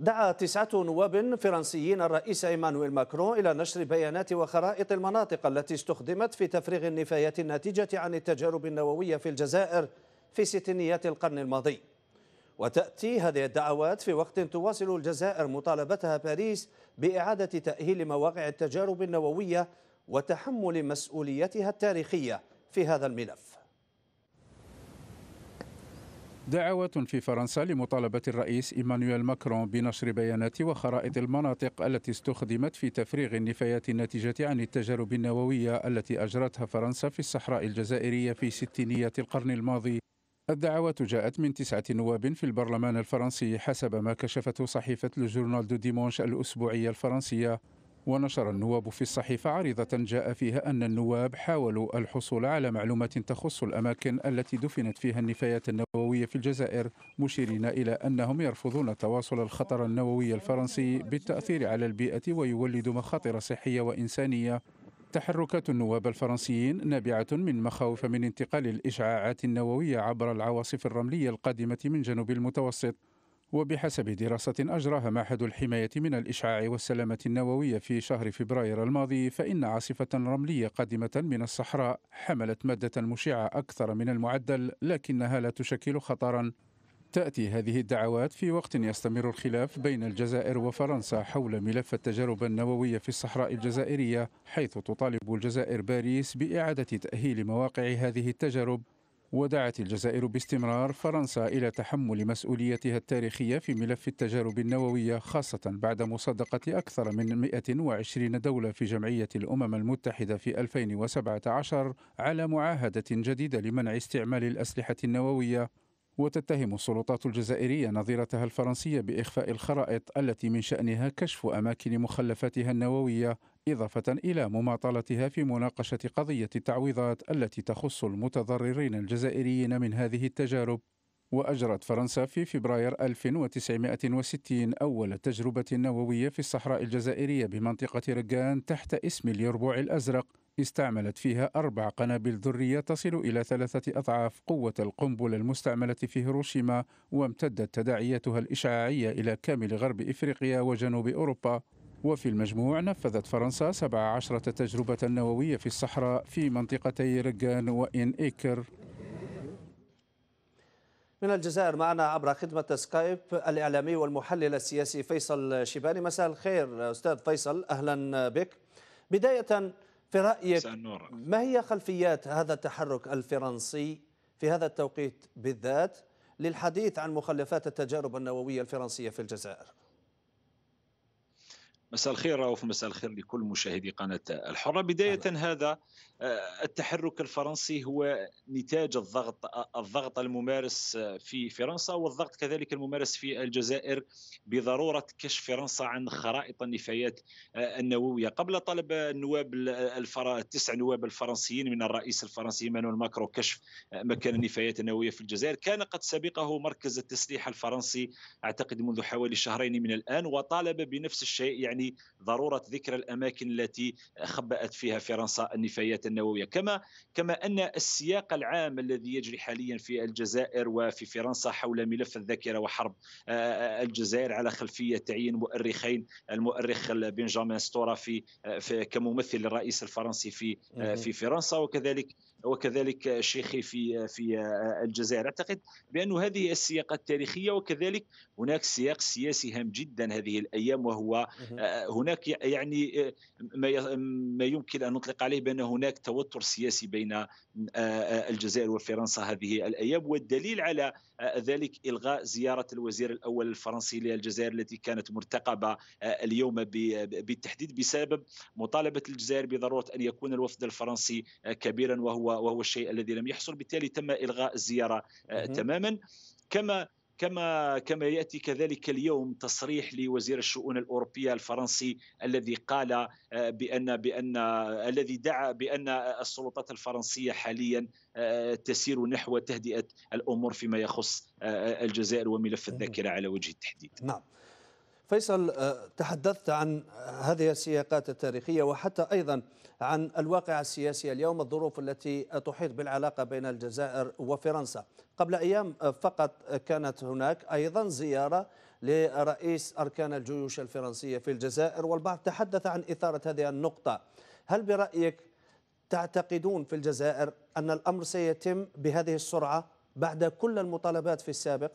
دعا تسعة نواب فرنسيين الرئيس إيمانويل ماكرون إلى نشر بيانات وخرائط المناطق التي استخدمت في تفريغ النفايات الناتجة عن التجارب النووية في الجزائر في ستينيات القرن الماضي. وتأتي هذه الدعوات في وقت تواصل الجزائر مطالبتها باريس بإعادة تأهيل مواقع التجارب النووية وتحمل مسؤوليتها التاريخية في هذا الملف. دعوات في فرنسا لمطالبة الرئيس إيمانويل ماكرون بنشر بيانات وخرائط المناطق التي استخدمت في تفريغ النفايات الناتجة عن التجارب النووية التي أجرتها فرنسا في الصحراء الجزائرية في ستينيات القرن الماضي. الدعوات جاءت من تسعة نواب في البرلمان الفرنسي حسب ما كشفته صحيفة لجورنال دو ديمونش الأسبوعية الفرنسية. ونشر النواب في الصحيفة عريضة جاء فيها أن النواب حاولوا الحصول على معلومات تخص الأماكن التي دفنت فيها النفايات النووية في الجزائر مشيرين إلى أنهم يرفضون تواصل الخطر النووي الفرنسي بالتأثير على البيئة ويولد مخاطر صحية وإنسانية. تحركات النواب الفرنسيين نابعة من مخاوف من انتقال الإشعاعات النووية عبر العواصف الرملية القادمة من جنوب المتوسط. وبحسب دراسة أجراها معهد الحماية من الإشعاع والسلامة النووية في شهر فبراير الماضي فإن عاصفة رملية قادمة من الصحراء حملت مادة مشعة أكثر من المعدل لكنها لا تشكل خطرا. تأتي هذه الدعوات في وقت يستمر الخلاف بين الجزائر وفرنسا حول ملف التجارب النووية في الصحراء الجزائرية حيث تطالب الجزائر باريس بإعادة تأهيل مواقع هذه التجارب. ودعت الجزائر باستمرار فرنسا إلى تحمل مسؤوليتها التاريخية في ملف التجارب النووية خاصة بعد مصادقة أكثر من 120 دولة في جمعية الأمم المتحدة في 2017 على معاهدة جديدة لمنع استعمال الأسلحة النووية. وتتهم السلطات الجزائرية نظيرتها الفرنسية بإخفاء الخرائط التي من شأنها كشف أماكن مخلفاتها النووية إضافة إلى مماطلتها في مناقشة قضية التعويضات التي تخص المتضررين الجزائريين من هذه التجارب وأجرت فرنسا في فبراير 1960 أول تجربة نووية في الصحراء الجزائرية بمنطقة رقان تحت اسم اليربوع الأزرق استعملت فيها أربع قنابل ذرية تصل إلى ثلاثة أضعاف قوة القنبلة المستعملة في هيروشيما وامتدت تداعياتها الإشعاعية إلى كامل غرب إفريقيا وجنوب أوروبا. وفي المجموع نفذت فرنسا 17 تجربة نووية في الصحراء في منطقتي رقان وإن إيكر من الجزائر معنا عبر خدمة سكايب الإعلامي والمحلل السياسي فيصل شيباني. مساء الخير أستاذ فيصل أهلا بك. بداية في رأيك ما هي خلفيات هذا التحرك الفرنسي في هذا التوقيت بالذات للحديث عن مخلفات التجارب النووية الفرنسية في الجزائر؟ مساء الخير رؤوف مساء الخير لكل مشاهدي قناة الحرة. بداية هذا آه، التحرك الفرنسي هو نتاج الضغط الضغط الممارس في فرنسا والضغط كذلك الممارس في الجزائر بضرورة كشف فرنسا عن خرائط النفايات آه، النووية. قبل طلب النواب الفر... التسع نواب الفرنسيين من الرئيس الفرنسي إيمانويل ماكرو كشف آه، مكان النفايات النووية في الجزائر. كان قد سبقه مركز التسليح الفرنسي أعتقد منذ حوالي شهرين من الآن وطالب بنفس الشيء يعني ضرورة ذكر الأماكن التي خبأت فيها فرنسا النفايات النووية. كما كما أن السياق العام الذي يجري حاليا في الجزائر وفي فرنسا حول ملف الذاكرة وحرب آه، آه، الجزائر على خلفية تعيين مؤرخين المؤرخ بنجامين ستورا في, في كممثل الرئيس الفرنسي في في فرنسا وكذلك وكذلك شيخي في في الجزائر. أعتقد بأن هذه السياقات التاريخية وكذلك هناك سياق سياسي هام جدا هذه الأيام وهو هناك يعني ما يمكن أن نطلق عليه بأن هناك توتر سياسي بين الجزائر وفرنسا هذه الأيام. والدليل على ذلك إلغاء زيارة الوزير الأول الفرنسي للجزائر التي كانت مرتقبة اليوم بالتحديد بسبب مطالبة الجزائر بضرورة أن يكون الوفد الفرنسي كبيرا وهو وهو الشيء الذي لم يحصل بالتالي تم إلغاء الزيارة آه، تماما كما كما كما يأتي كذلك اليوم تصريح لوزير الشؤون الأوروبية الفرنسي الذي قال آه، بان بان الذي دعا بأن السلطات الفرنسية حاليا آه، تسير نحو تهدئة الأمور فيما يخص الجزائر وملف الذاكرة على وجه التحديد. نعم. فيصل تحدثت عن هذه السياقات التاريخية وحتى أيضا عن الواقع السياسي اليوم الظروف التي تحيط بالعلاقة بين الجزائر وفرنسا قبل أيام فقط كانت هناك أيضا زيارة لرئيس أركان الجيوش الفرنسية في الجزائر والبعض تحدث عن إثارة هذه النقطة هل برأيك تعتقدون في الجزائر أن الأمر سيتم بهذه السرعة بعد كل المطالبات في السابق؟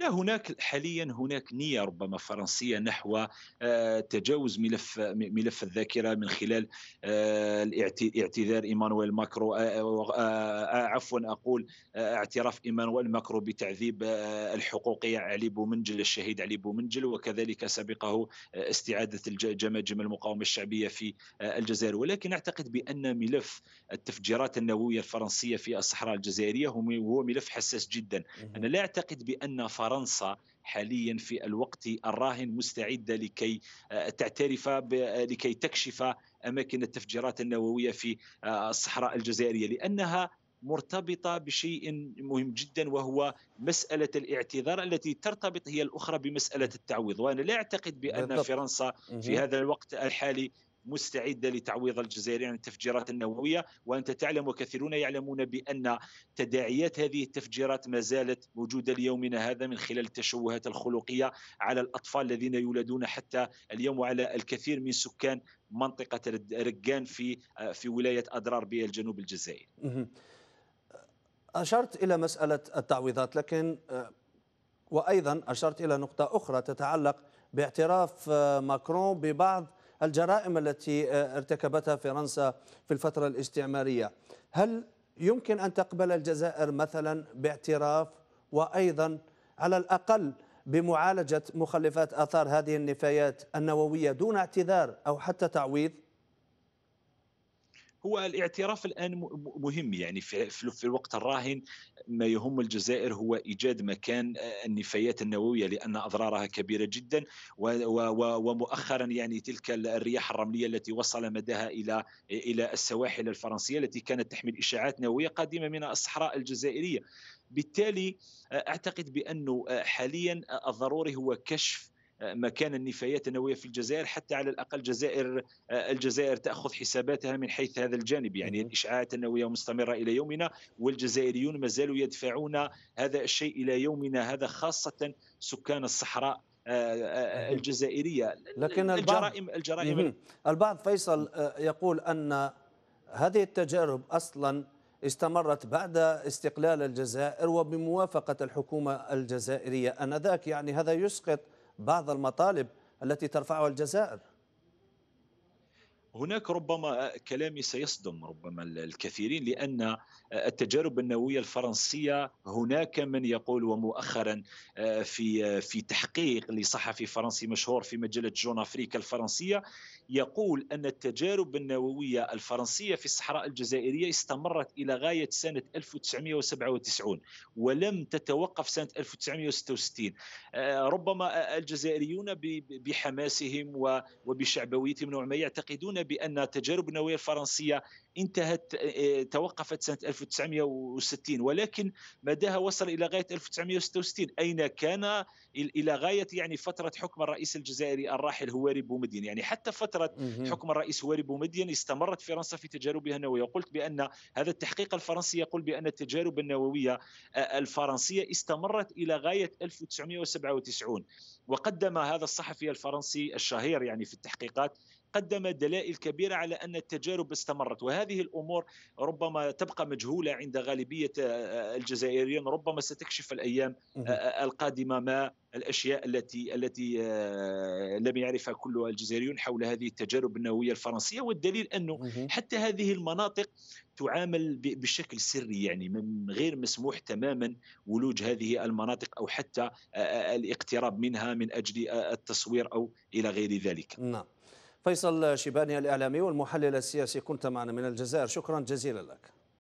لا هناك حاليا هناك نية ربما فرنسية نحو آه، تجاوز ملف ملف الذاكرة من خلال آه، اعتذار إيمانويل ماكرون آه، عفوا أقول اعتراف إيمانويل ماكرون بتعذيب الحقوقي علي بومنجل الشهيد علي بومنجل وكذلك سبقه استعادة جماجم المقاومة الشعبية في الجزائر. ولكن أعتقد بأن ملف التفجيرات النووية الفرنسية في الصحراء الجزائرية هو ملف حساس جدا. أنا لا أعتقد بأن فرنسا فرنسا حاليا في الوقت الراهن مستعده لكي آه، تعترف لكي تكشف أماكن التفجيرات النووية في آه، الصحراء الجزائرية لأنها مرتبطة بشيء مهم جدا وهو مسألة الاعتذار التي ترتبط هي الأخرى بمسألة التعويض. وأنا لا أعتقد بأن فرنسا في هذا الوقت الحالي مستعدة لتعويض الجزائر عن التفجيرات النووية وأنت تعلم وكثيرون يعلمون بأن تداعيات هذه التفجيرات ما زالت موجودة ليومنا هذا من خلال التشوهات الخلقية على الأطفال الذين يولدون حتى اليوم وعلى الكثير من سكان منطقة رقان في في ولاية أضرار بالجنوب الجزائري. أشرت إلى مسألة التعويضات لكن وأيضا أشرت إلى نقطة أخرى تتعلق باعتراف آه، ماكرون ببعض الجرائم التي آه، ارتكبتها فرنسا في الفترة الاستعمارية. هل يمكن أن تقبل الجزائر مثلا باعتراف وأيضا على الأقل بمعالجة مخلفات آثار هذه النفايات النووية دون اعتذار أو حتى تعويض؟ هو الاعتراف الآن مهم يعني في, في الوقت الراهن ما يهم الجزائر هو إيجاد مكان آه، النفايات النووية لأن أضرارها كبيرة جدا ومؤخرا يعني تلك الرياح الرملية التي وصل مداها إلى إلى السواحل الفرنسية التي كانت تحمل إشاعات نووية قادمة من الصحراء الجزائرية. بالتالي آه، أعتقد بأنه آه، حاليا الضروري هو كشف مكان النفايات النووية في الجزائر حتى على الأقل الجزائر الجزائر تأخذ حساباتها من حيث هذا الجانب. يعني الاشعاعات النووية مستمرة إلى يومنا والجزائريون ما زالوا يدفعون هذا الشيء إلى يومنا هذا خاصة سكان الصحراء آه، آه، الجزائرية. لكن الجرائم الجرائم البعض فيصل آه، يقول أن هذه التجارب أصلا استمرت بعد استقلال الجزائر وبموافقة الحكومة الجزائرية. أنذاك يعني هذا يسقط بعض المطالب التي ترفعها الجزائر. هناك ربما كلامي سيصدم ربما الكثيرين لأن التجارب النووية الفرنسية هناك من يقول ومؤخرا في في تحقيق لصحفي فرنسي مشهور في مجلة جون أفريكا الفرنسية يقول أن التجارب النووية الفرنسية في الصحراء الجزائرية استمرت إلى غاية سنة 1997 ولم تتوقف سنة 1966 آه، ربما الجزائريون بحماسهم وبشعبويتهم نوعا ما يعتقدون بأن التجارب النووية الفرنسية انتهت آه، توقفت سنة 1960 ولكن مداها وصل إلى غاية 1966 أين كان إلى غاية يعني فترة حكم الرئيس الجزائري الراحل هواري بومدين؟ يعني حتى فترة حكم الرئيس هواري بومدين استمرت فرنسا في تجاربها النووية. وقلت بأن هذا التحقيق الفرنسي يقول بأن التجارب النووية آه، الفرنسية استمرت إلى غاية 1997 وقدم هذا الصحفي الفرنسي الشهير يعني في التحقيقات قدم دلائل كبيرة على أن التجارب استمرت وهذه الأمور ربما تبقى مجهولة عند غالبية آه، الجزائريين ربما ستكشف الأيام آه، آه، القادمة ما الأشياء التي التي لم يعرفها كل الجزائريون حول هذه التجارب النووية الفرنسية والدليل أنه حتى هذه المناطق تعامل بشكل سري يعني من غير مسموح تماما ولوج هذه المناطق أو حتى الاقتراب منها من أجل التصوير أو إلى غير ذلك. نعم. فيصل شيباني الإعلامي والمحلل السياسي كنت معنا من الجزائر. شكرا جزيلا لك.